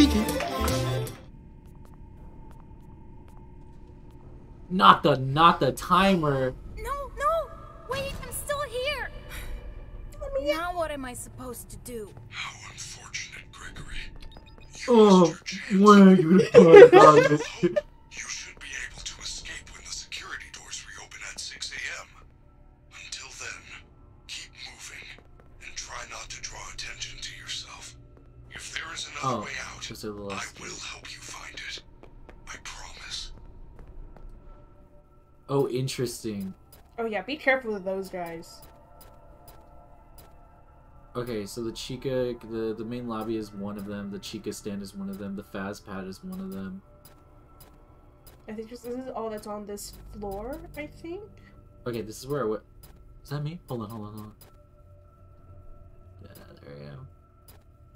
peeking. Not the not the timer. No, no! Wait, I'm still here! Now what am I supposed to do? How unfortunate, Gregory. Oh, when are you gonna on this? You should be able to escape when the security doors reopen at 6 a.m. Until then, keep moving and try not to draw attention to yourself. If there is another Oh, way out, just a little I will help you find it. I promise. Oh, interesting. Oh yeah, be careful with those guys. Okay, so the Chica, the the main lobby is one of them. The Chica stand is one of them. The Faz pad is one of them. I think this, this is all that's on this floor. I think. Okay, this is where I wa- Is that me? Hold on, hold on, hold on. Yeah, there I am.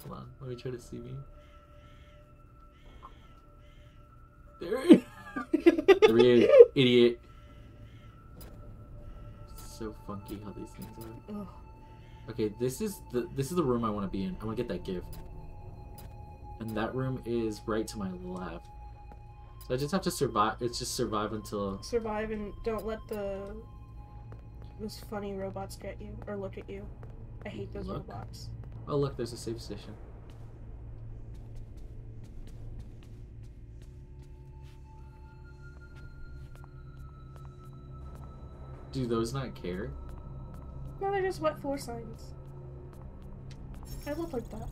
Hold on, let me try to see me. There There he is, idiot. So funky how these things are. Ugh. Okay, this is the this is the room I want to be in. I want to get that gift. And that room is right to my left. So I just have to survive. It's just survive until Survive and don't let the those funny robots get you or look at you. I hate those Look? robots. Oh look, there's a safe station. Do those not care? No, they're just wet floor signs. I look like that.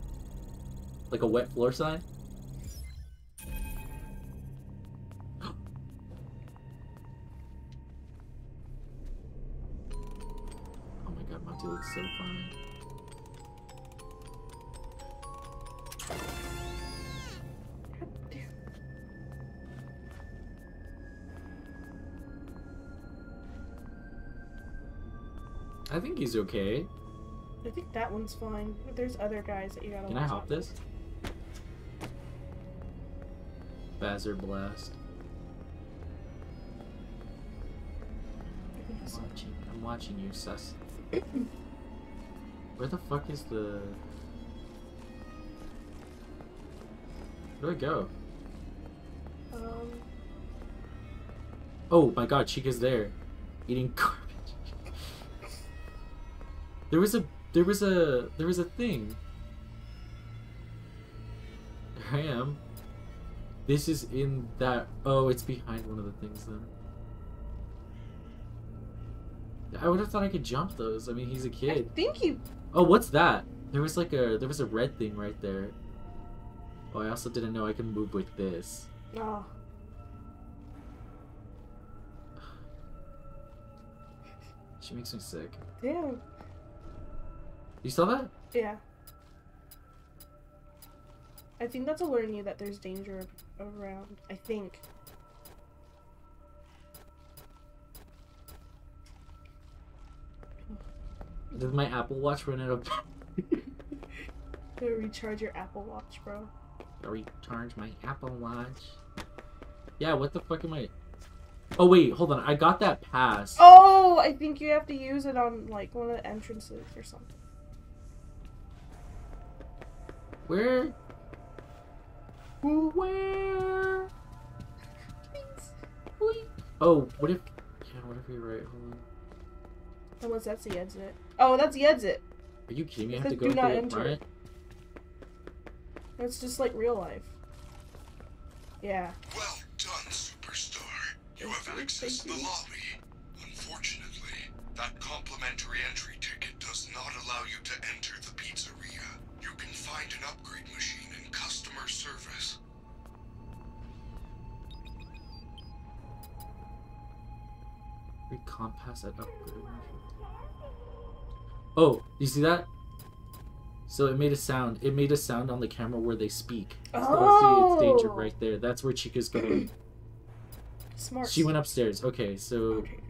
Like a wet floor sign? Oh my god, Monty looks so fine. I think he's okay. I think that one's fine. But there's other guys that you gotta. Can I hop this? Fazer Blast. I'm watching. I'm watching you, sus. Where the fuck is the? Where do I go? Um, Oh my god, Chica's there, eating. There was a there was a there was a thing. There I am. This is in that. Oh, it's behind one of the things then. I would have thought I could jump those. I mean, he's a kid. think you. Oh, what's that? There was like a there was a red thing right there. Oh, I also didn't know I could move with this. Oh, She makes me sick. damn. You saw that? Yeah. I think that's alerting you that there's danger around. I think. Did my Apple Watch run out of To recharge your Apple Watch, bro. Recharge my Apple Watch? Yeah, what the fuck am I? Oh wait, hold on. I got that pass. Oh, I think you have to use it on like one of the entrances or something. Where? Where? Oh, what if? Yeah, what if you're right? Hold on. Unless that's the exit. Oh, that's the exit. Are you kidding me? I have to go do through not the enter. front. It's just like real life. Yeah. Well done, superstar. You have you, access to the lobby. Unfortunately, that complimentary entry ticket does not allow you to enter the pizzeria. You can find an upgrade machine in customer service. We compass at upgrade. Oh, you see that? So it made a sound. It made a sound on the camera where they speak. So see, it's oh! danger Oh. right there. That's where Chica's going. Smart. she went upstairs. Okay, so Okay,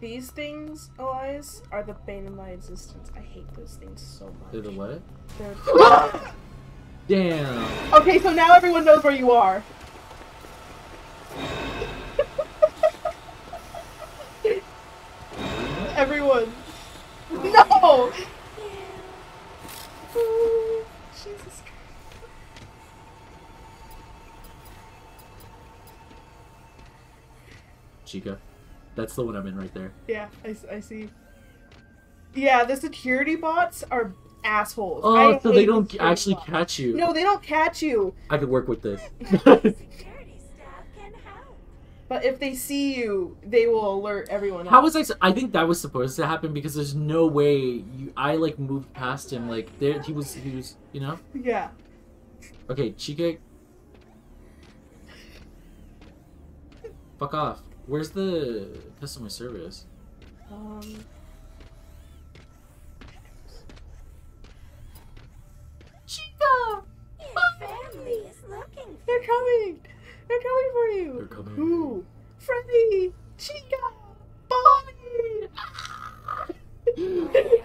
These things, Elias, are the bane of my existence. I hate those things so much. they're the what? They're- Damn. okay, so now everyone knows where you are. That's the one I'm in right there. Yeah, I see. Yeah, the security bots are assholes. Oh, I so they don't security actually bots. catch you. No, they don't catch you. I could work with this. Security staff can help. But if they see you, they will alert everyone else. How was I? I think that was supposed to happen because there's no way you. I like moved past him. Like there, he was. He was. You know. Yeah. Okay, Chica. Fuck off. Where's the customer service? Um. Chica! Your family is looking for They're coming! They're coming for you! They're coming. Who? Freddy! Chica! Bonnie! Where are you?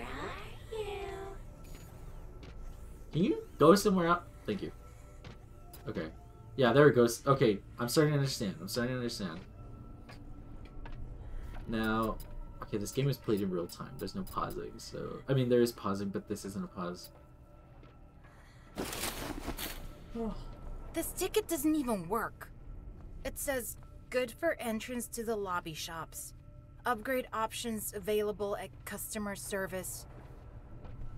Can you go somewhere else? Thank you. Okay. Yeah, there it goes. Okay, I'm starting to understand. I'm starting to understand. Now, okay, this game is played in real time. There's no pausing, so I mean there is pausing, but this isn't a pause. Oh, This ticket doesn't even work. It says good for entrance to the lobby shops. Upgrade options available at customer service.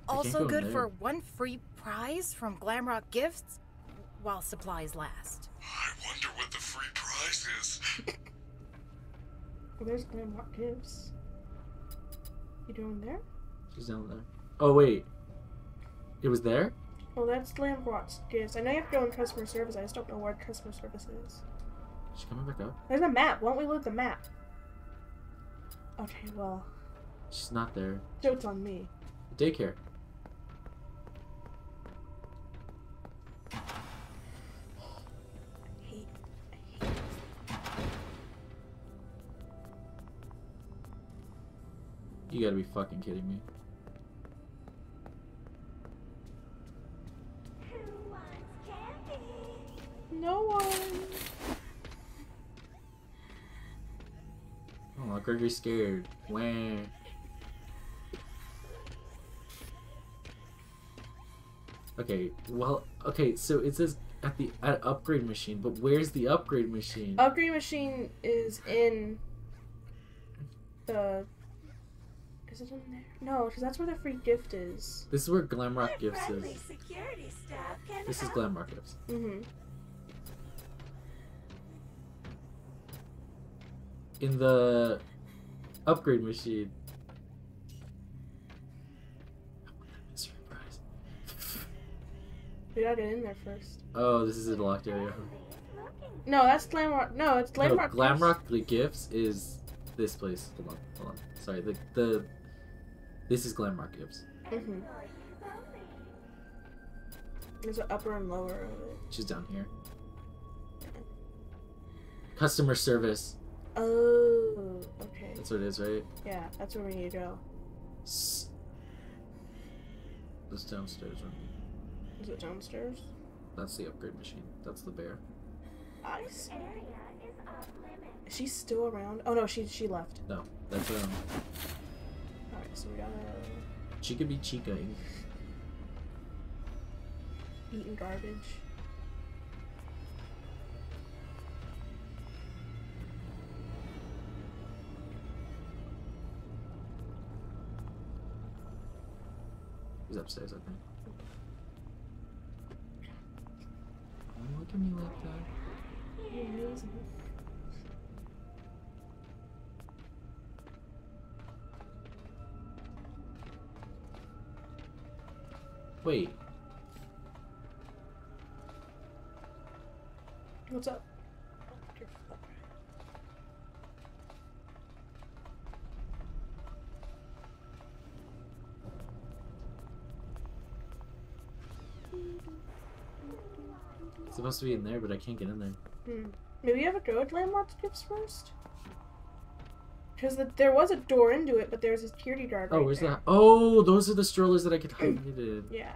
can't Also go good for one free prize from Glamrock Gifts while supplies last. I wonder what the free prize is. well, there's Glamrock Gifts. You doing there? She's down there. Oh wait, it was there. Oh, that's Glamrock's Gifts. I know you have to go in customer service. I just don't know where customer service is. She's coming back up. There's a map. Why don't we load the map? Okay, well, She's not there. joke's on me. Daycare. You gotta be fucking kidding me. Who wants candy? No one. Oh, Gregory's scared. Wah. Okay, well, okay, so it says at the at upgrade machine, but where's the upgrade machine? Upgrade machine is in the. Is it in there? No, because that's where the free gift is. This is where Glamrock Gifts is. security staff can This is. Glamrock Gifts. Mm-hmm. In the upgrade machine. Mystery prize. We gotta get in there first. Oh, this is a locked area. No, that's Glamrock. No, it's Glamrock. No, Glamrock. Glamrock the Gifts is this place. Hold on, hold on. Sorry, the the this is Glamrock Gifts. Mm-hmm. There's an upper and lower of it. She's down here. Customer service. Oh, okay. That's what it is, right? Yeah, that's where we need to go. S- This downstairs one. Is it downstairs? That's the upgrade machine. That's the bear. I see. Is she still around? Oh no, she she left. No, that's um. Alright, so we gotta She could be Chica. eating garbage. He's upstairs, I think. Don't look at me like that. Wait, What's up? It's supposed to be in there, but I can't get in there. Hmm. Maybe you have a go at Landmark's gifts first? Because the, there was a door into it, but there's a security guard Oh, right where's there. that? Oh, those are the strollers that I could hide in. Yeah.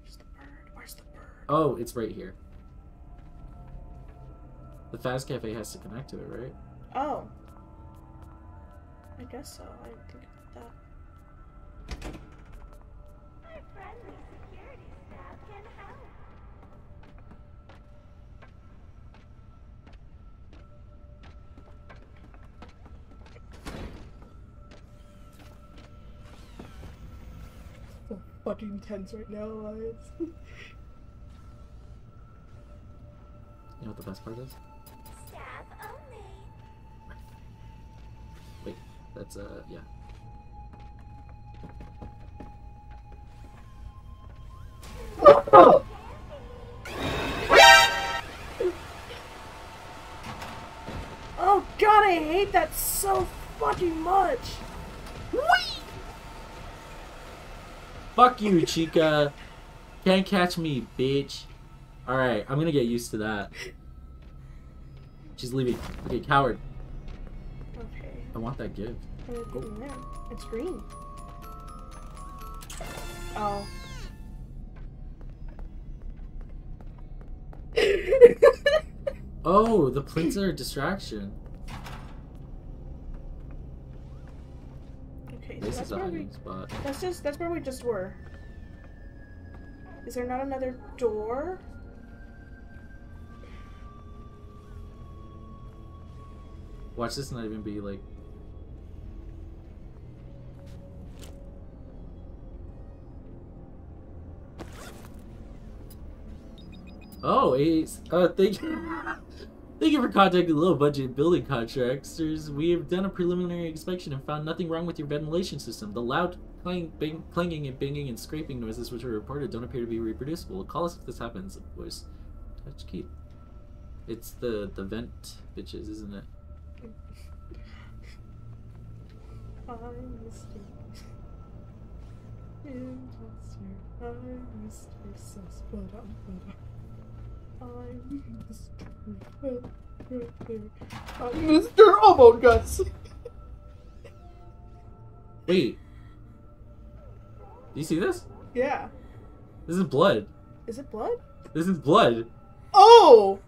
Where's the bird? Where's the bird? Oh, it's right here. The Fast Cafe has to connect to it, right? Oh. I guess so. I didn't think fucking tense right now, Elias. You know what the best part is? Staff only. Wait, that's uh, yeah. Oh god, I hate that so fucking much. Fuck you, Chica. Can't catch me, bitch. Alright, I'm gonna get used to that. She's leaving. Okay, coward. Okay. I want that gift. Uh, yeah, It's green. Oh. Oh, the plates are a distraction. okay, so This that's is a where we spot. That's just that's where we just were. Is there not another door? Watch this not even be like. Oh, he's Uh, thank you. Thank you for contacting low budget building contractors. We have done a preliminary inspection and found nothing wrong with your ventilation system. The loud clang, bang, clanging and banging and scraping noises which were reported don't appear to be reproducible. Call us if this happens. Voice. Touch key. It's the the vent bitches, isn't it? I missed it. Imposter, I missed sus, but I'm. I'm Mr. I'm Mr. Among Us. Wait. Do you see this? Yeah. This is blood. Is it blood? This is blood. Oh!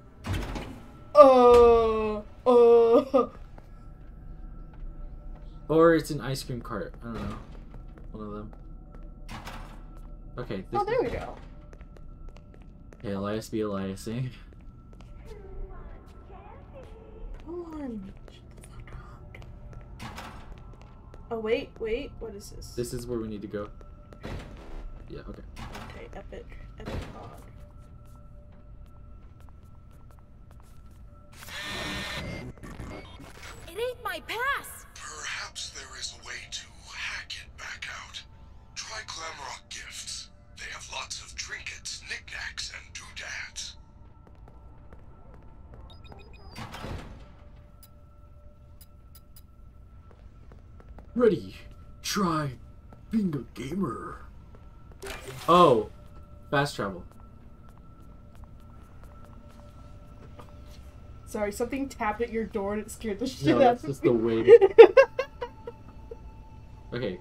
Uh. Uh. Or it's an ice cream cart. I don't know. One of them. Okay. This Oh, there we go. Hey, Elias be Eliasing. Hold on. Shut the fuck up. Oh, wait, wait. What is this? This is where we need to go. Yeah, okay. Okay, epic. Epic pod. It ain't my pass! Ready. Try being a gamer. Oh. Fast travel. Sorry, something tapped at your door and it scared the shit No, out that's just me. the wind. Okay.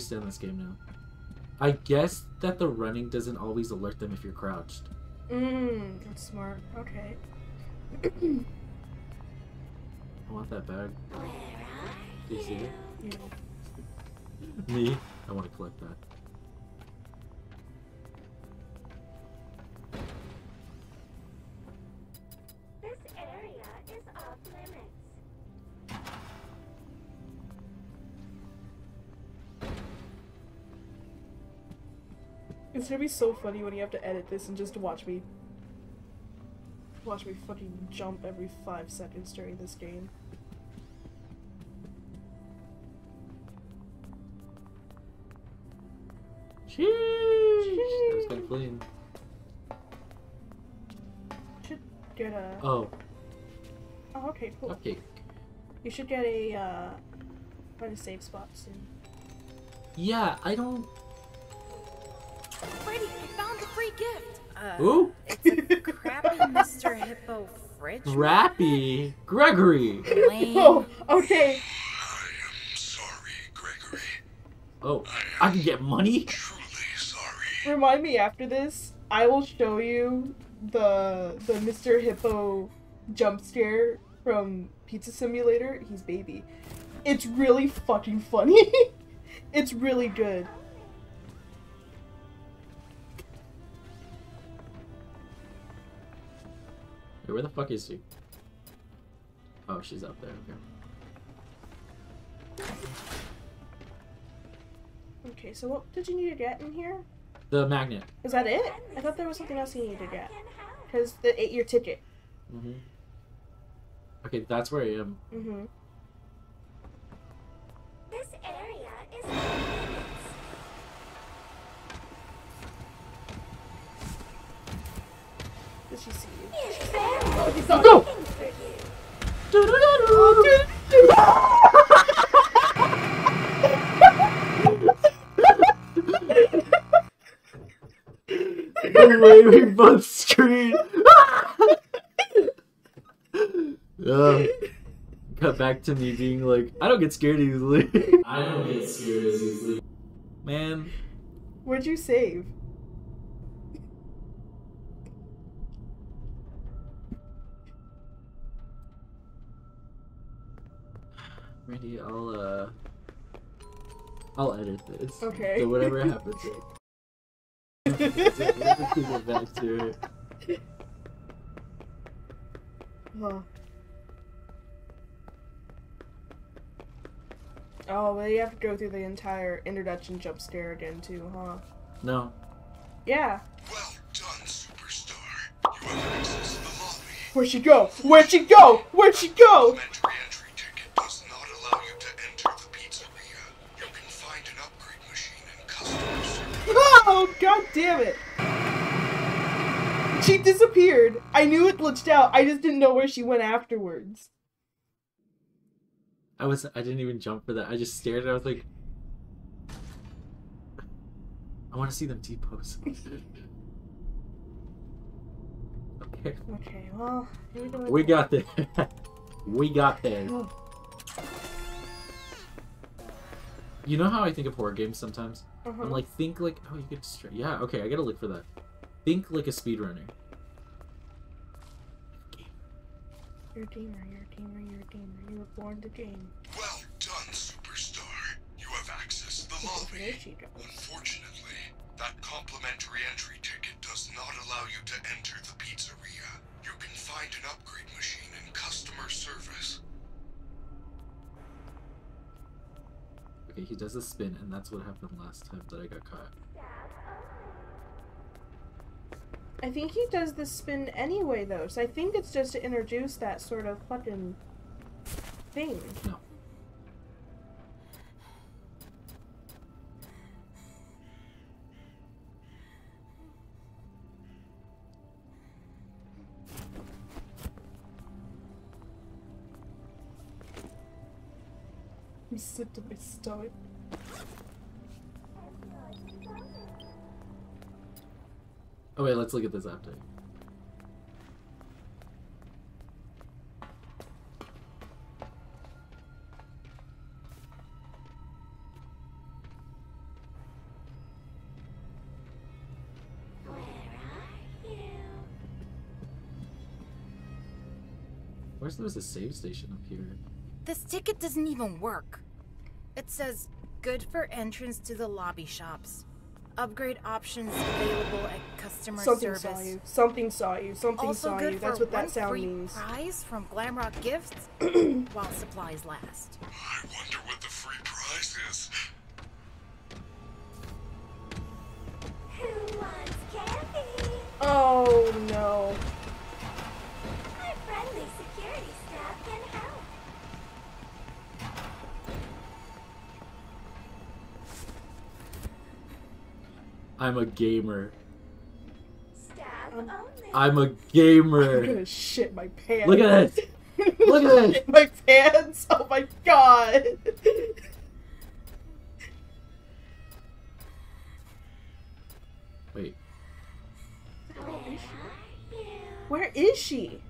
Understand this game now. I guess that the running doesn't always alert them if you're crouched. Mmm, that's smart. Okay. I want that bag. Where are Do you see it? Yeah. Me? I want to collect that. Gonna be so funny when you have to edit this and just watch me. Watch me fucking jump every five seconds during this game. Sheesh! That was kind of clean. Should get a. Oh, Oh, okay, cool. cupcake. You should get a, uh. Find a safe spot soon. Yeah, I don't. Freddy, I found the free gift! Uh, Ooh! It's a crappy Mr. Hippo fridge. Rappy! Gregory! Lame. Oh, okay. I am sorry, Gregory. Oh, I I can get money? truly sorry. Remind me after this. I will show you the the Mr. Hippo jump scare from Pizza Simulator. He's baby. It's really fucking funny. it's really good. Hey, where the fuck is she? Oh, she's up there. Okay. Okay, so what did you need to get in here? The magnet. Is that it? I thought there was something else you needed to get. Because the eight year ticket. Mm-hmm. Okay, that's where I am. Mm-hmm. This area is. Did she see you? It's very Go! Go! looking for you. the way we both screamed. Uh, cut back to me being like, I don't get scared easily. I don't get scared as easily. Man, What'd you save? Randie, I'll uh, I'll edit this. Okay. So whatever happens. Let's get back to it. Huh. Oh, well, you have to go through the entire introduction jump scare again, too, huh? No. Yeah. Well done, superstar. You have access to the lobby. Where'd she go? Where'd she go? Where'd she go? Service. Oh, god damn it. She disappeared. I knew it glitched out. I just didn't know where she went afterwards. I was I didn't even jump for that. I just stared and I was like I want to see them T-pose. okay. Okay, well, we. We got this. we got this. You know how I think of horror games sometimes? uh-huh. I'm like, think like, oh, you could straight. Yeah, okay, I gotta look for that. Think like a speedrunner. You're a gamer, you're a gamer, you're a gamer. You were born to game. Well done, superstar. You have access to the Where lobby. Unfortunately, that complimentary entry ticket does not allow you to enter the pizzeria. He does a spin, and that's what happened last time that I got caught. I think he does the spin anyway, though, so I think it's just to introduce that sort of fucking thing. No. Sick to my stomach. Oh wait, let's look at this after. Where are you? Where's there's a save station up here? This ticket doesn't even work. It says good for entrance to the lobby shops. Upgrade options available at customer Something service. saw you. Something saw you. Something Also saw good you. for That's what one that sound free means. prize from Glamrock Gifts while supplies last. I wonder what the free prize is. Who wants candy? Oh I'm a gamer. Staff Um, only. I'm a I'm gamer. gonna shit my pants. Look at it. Look at it. my pants. Oh my god. Wait, Where are you? Where is she?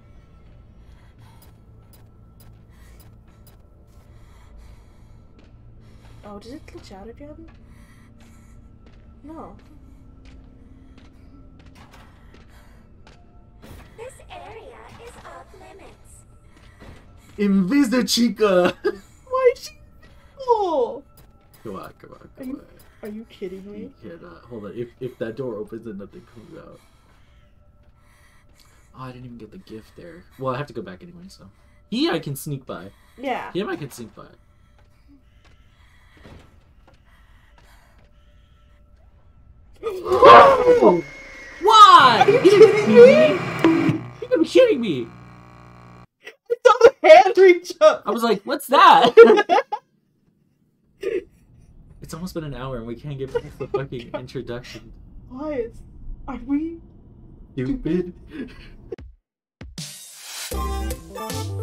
Oh, did it glitch out again? No. Limits. Invisa Chica! Why is she evil? Come on, come on, Are come you- on. Are you kidding me? You cannot. Hold on. If, if that door opens and nothing comes out. Oh, I didn't even get the gift there. Well, I have to go back anyway, so. He I can sneak by. Yeah. Him I can sneak by. Why? Are you kidding me? You gotta be kidding me! three jumps. I was like, what's that? it's almost been an hour and we can't get past the oh fucking introduction. Why? Are we stupid? stupid?